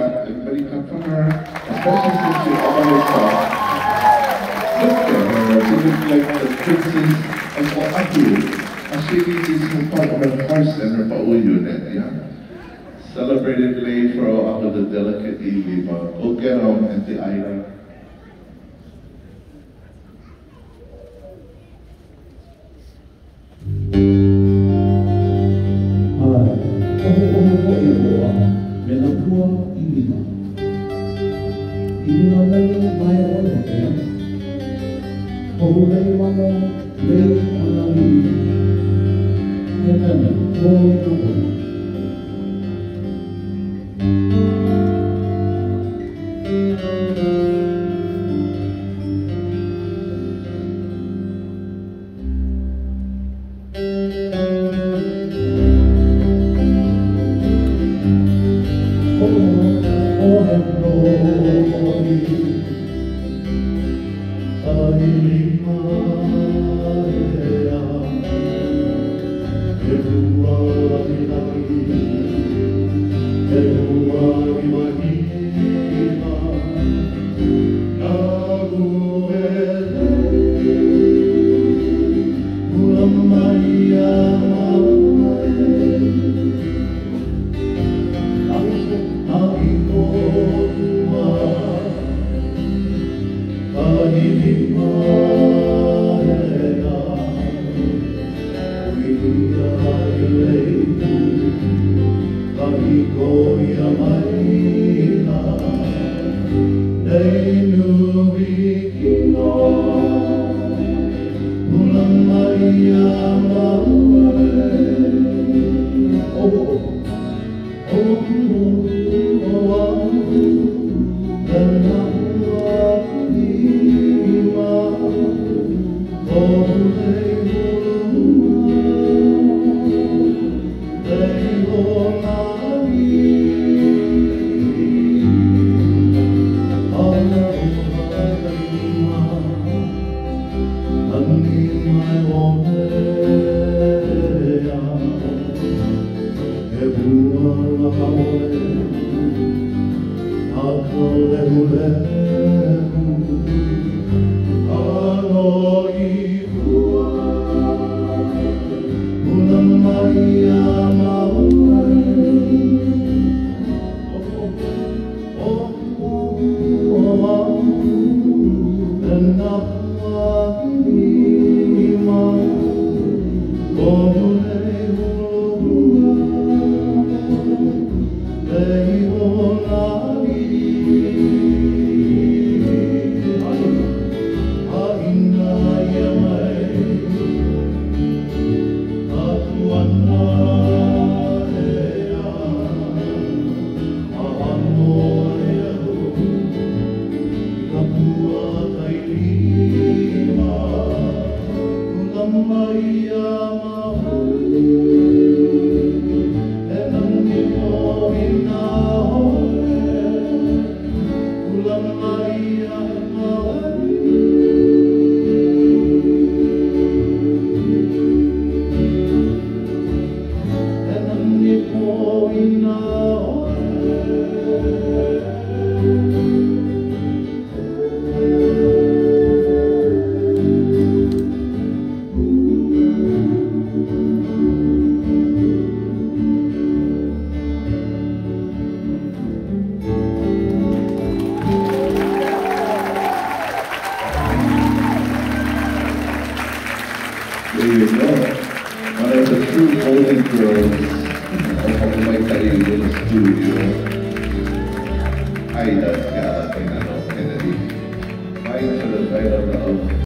clap, everybody clap for her, especially since she always talks. Look at her, she looks like the princess of Oahu. This is part of her horse and her pau unit, yeah. Celebrated for Oahu, the delicate Ilima. Go get on, There you go. Oh, María, María. One of the true Holy girls of my career in studio. Ay, that's God, Kennedy.